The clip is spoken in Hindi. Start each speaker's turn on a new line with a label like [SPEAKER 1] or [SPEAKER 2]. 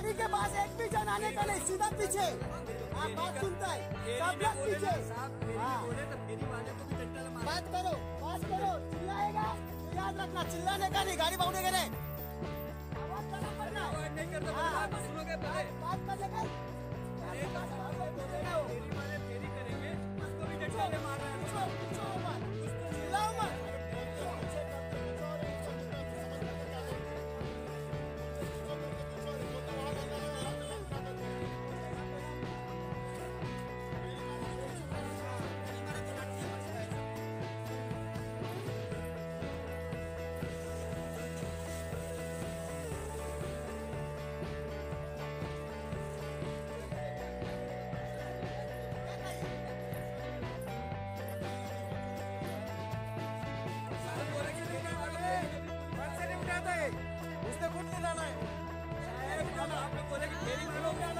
[SPEAKER 1] गाड़ी के पास एक भी जन आने का नहीं सीधा पीछे। आप बात सुनता है। सब लोग पीछे। हाँ। बात करो बात करो। चिल्लाएगा? याद रखना चिल्लाने का नहीं गाड़ी बाउने के नहीं हाँ। बात करने का उसने खुद नहीं लाना है शायद आपने बोला कि मेरी लोग लाना